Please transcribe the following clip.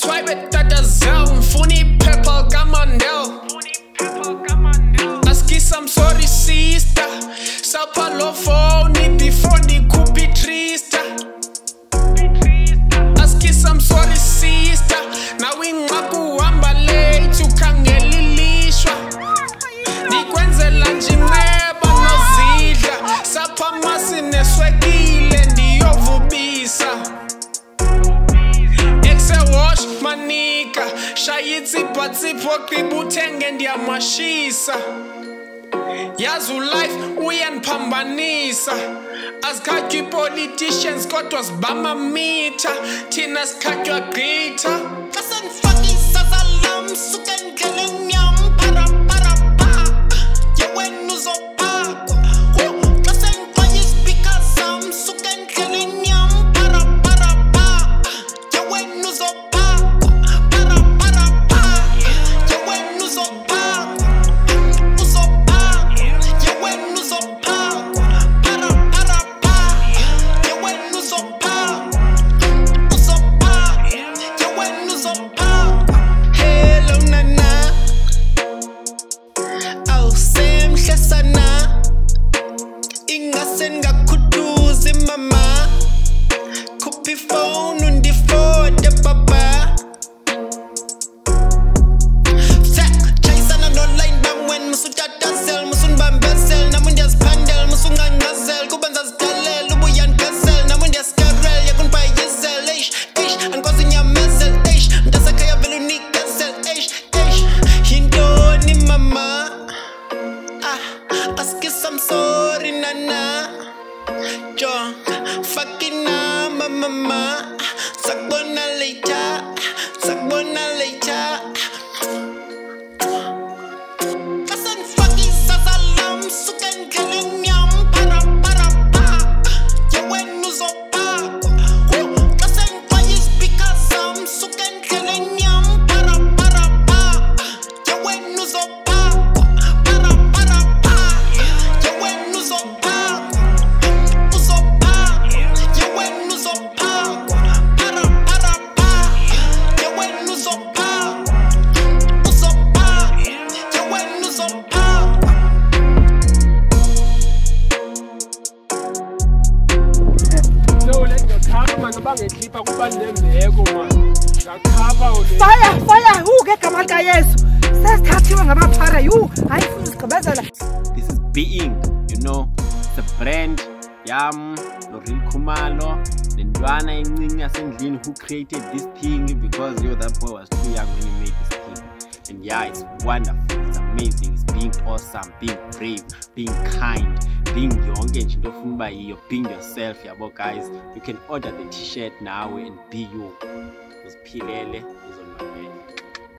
zwei mit Dr. Zell. Funny Pepper Gamandel. Askis, I'm sorry, sister. Sapa lofo, nipi fondi kupi trista. Askis, I'm sorry, sister. Na wingwa kuamba late, ukangelilishwa. Nikwenzela njimeba nozidla. Sapa masi neswekila. Eksewash manika shayitsiphatsipho qiba uthenge ndiyamashisa. Yazi ulife uyaniphambanisa azikhatywa ii-politicians kodwa zibamba mitha. Thina sikhatywa gqitha. Xa sendifaka isaza lam suke endleleni John, fucking ah, nama mama. Sakbona later, sakbona later. Bangekhipha kuba nembeko mani ngakhapha faya faya hu ngegama likayesu sesithathiwe ngamaphara yu hayi futhi sigqibezela this is being you know. A brand yam noril khumalo nentwana encinci yasendlini who created this thing because yo that boy was too young when he made this thing. And yeah it's wonderful. It's amazing being awesome being brave being kind being yonke nje into ofuna yiyo being yourself yabo guys you can order the t-shirt nawe and be you uziphilele